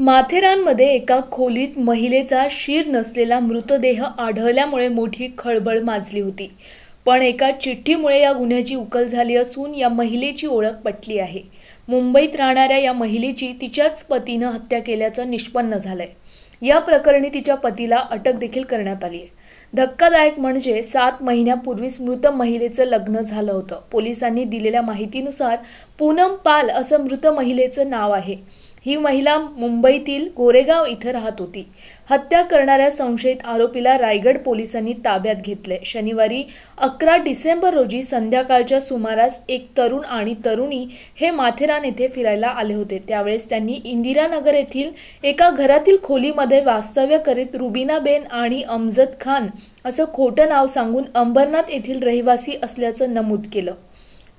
माथेरानमध्ये एका खोलीत महिलेचा शीर नसलेला मृतदेह आढळल्यामुळे मोठी खळबळ माजली होती. पण एका चिठ्ठीमुळे या गुन्ह्याची उकल झाली असून या महिलेची ओळख पटली आहे. मुंबईत राहणाऱ्या या महिलेची तिच्याच पतीनं हत्या केल्याचं निष्पन्न झालंय. या प्रकरणी तिच्या पतीला अटक देखील करण्यात आली आहे धक्कादायक म्हणजे सात महिन्यापूर्वीच मृत महिलेचं लग्न झालं होतं. पोलिसांनी दिलेल्या माहितीनुसार पूनम पाल असं मृत महिलेचं नाव आहे. ही महिला मुंबईतील गोरेगाव इथं राहत होती. हत्या करणाऱ्या संशयित आरोपीला रायगड पोलिसांनी ताब्यात घेतले शनिवारी अकरा डिसेंबर रोजी संध्याकाळच्या सुमारास एक तरुण आणि तरुणी हे माथेरान येथे फिरायला आले होते. त्यावेळेस त्यांनी इंदिरानगर येथील एका घरातील खोलीमध्ये वास्तव्य करीत रुबीनाबेन आणि अमजद खान असं खोटं नाव सांगून अंबरनाथ येथील रहिवासी असल्याचं नमूद केलं.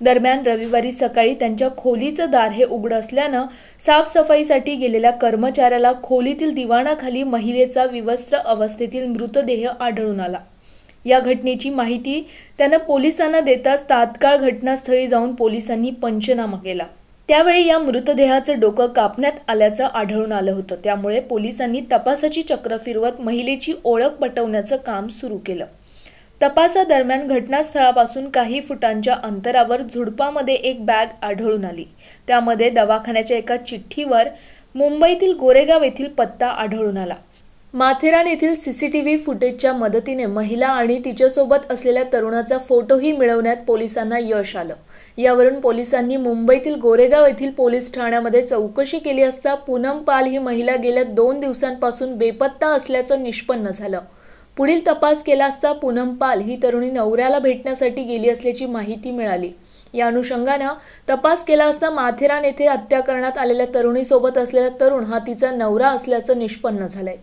दरम्यान रविवारी सकाळी त्यांच्या खोलीचं दार हे उघडं असल्यानं साफसफाईसाठी गेलेल्या कर्मचाऱ्याला खोलीतील दिवाणाखाली महिलेचा विवस्त्र अवस्थेतील मृतदेह आढळून आला. या घटनेची माहिती त्यानं पोलिसांना देताच तात्काळ घटनास्थळी जाऊन पोलिसांनी पंचनामा केला. त्यावेळी या मृतदेहाचं डोकं कापण्यात आल्याचं आढळून आलं होतं. त्यामुळे पोलिसांनी तपासाची चक्र फिरवत महिलेची ओळख पटवण्याचं काम सुरू केलं. तपासादरम्यान घटनास्थळापासून काही फुटांच्या अंतरावर झुडपामध्ये एक बॅग आढळून आली. त्यामध्ये दवाखान्याच्या एका चिठ्ठीवर मुंबईतील गोरेगाव येथील पत्ता आढळून आला. माथेरान येथील सीसीटीव्ही फुटेजच्या मदतीने महिला आणि तिच्यासोबत असलेल्या तरुणाचा फोटोही मिळवण्यात पोलिसांना यश आलं. यावरून पोलिसांनी मुंबईतील गोरेगाव येथील पोलीस ठाण्यामध्ये चौकशी केली असता पूनम पाल ही महिला गेल्या दोन दिवसांपासून बेपत्ता असल्याचं निष्पन्न झालं. पुढील तपास केला असता पूनम पाल ही तरुणी नवऱ्याला भेटण्यासाठी गेली असल्याची माहिती मिळाली. या अनुषंगानं तपास केला असता माथेरान येथे हत्या करण्यात आलेल्या तरुणीसोबत असलेला तरुण हा तिचा नवरा असल्याचं निष्पन्न झालंय.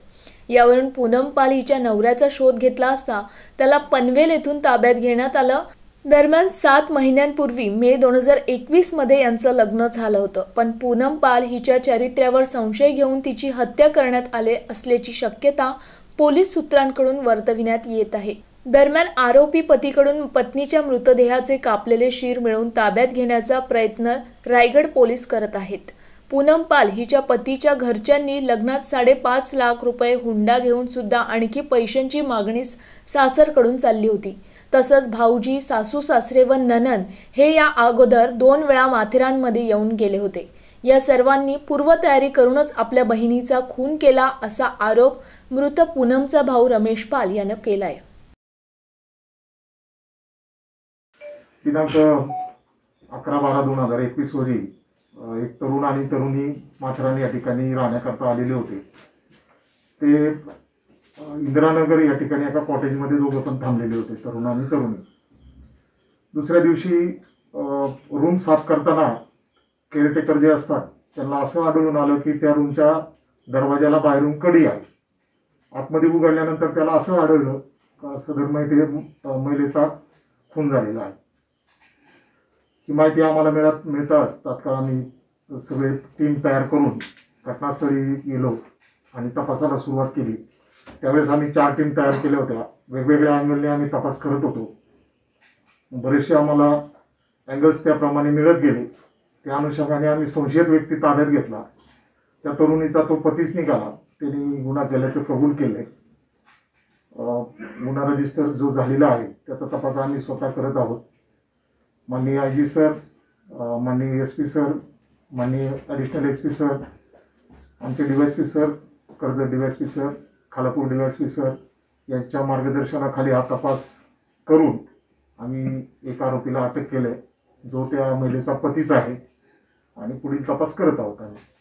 यावरून पूनम पाल हिच्या नवऱ्याचा शोध घेतला असता त्याला पनवेल येथून ताब्यात घेण्यात आलं. दरम्यान सात महिन्यांपूर्वी मे दोन हजार एकवीसमध्ये यांचं लग्न झालं होतं. पण पूनम पाल हिच्या चारित्र्यावर संशय घेऊन तिची हत्या करण्यात आले असल्याची शक्यता पोलीस सूत्रांकडून वर्तविण्यात येत आहे. दरम्यान आरोपी पतीकडून पत्नीच्या मृतदेहाचे कापलेले शीर मिळवून ताब्यात घेण्याचा प्रयत्न रायगड पोलीस करत आहेत. पूनम पाल हिच्या पतीच्या घरच्यांनी लग्नात साडेपाच लाख रुपये हुंडा घेऊन सुद्धा आणखी पैशांची मागणी सासरकडून चालली होती. तसंच भाऊजी सासू सासरे व ननन हे या अगोदर दोन वेळा माथेरानमध्ये येऊन गेले होते. या सर्वांनी पूर्वतयारी करूनच आपल्या बहिणीचा खून केला असा आरोप मृत पूनमचा भाऊ रमेश पाल यानं केलाय. दिनांक अकरा बारा दोन हजार एकवीस रोजी एक तरुण आणि तरुणी माथेरान या ठिकाणी राहण्याकरता आलेले होते. ते इंदिरानगर या ठिकाणी एका कॉटेजमध्ये दोघं पण थांबलेले होते तरुण आणि तरुणी. दुसऱ्या दिवशी रूम साफ करताना केअरटेकर जे असतात त्यांना असं आढळून आलं की त्या रूमच्या दरवाजाला बाहेरून कडी आहे आतमध्ये उघडल्यानंतर त्याला असं आढळलं का सदर माहिती महिलेचा खून झालेला आहे. ही माहिती आम्हाला मिळत मिळताच तात्काळ आम्ही सगळे टीम तयार करून घटनास्थळी गेलो आणि तपासाला सुरुवात केली. त्यावेळेस आम्ही चार टीम तयार केल्या होत्या. वेगवेगळ्या अँगलने आम्ही तपास करत होतो. बरेचसे आम्हाला अँगल्स त्याप्रमाणे मिळत गेले. त्या अनुषंगाने आम्ही संशयित व्यक्ती ताब्यात घेतला. त्या तरुणीचा तो पतीच निघाला. त्यांनी गुन्हा केल्याचं कबूल केलंय. गुन्हा रजिस्टर जो झालेला आहे त्याचा तपास आम्ही स्वतः करत आहोत. माननीय आय जी सर माननीय एस पी सर माननीय ॲडिशनल एस पी सर आमचे D P sir Karjat D P sir Khalapur D P sir यांच्या मार्गदर्शनाखाली हा तपास करून आम्ही एका आरोपीला अटक केलं आहे जो त्या महिलेचा पतीच आहे आणि पुढील तपास करत आहोत आम्ही.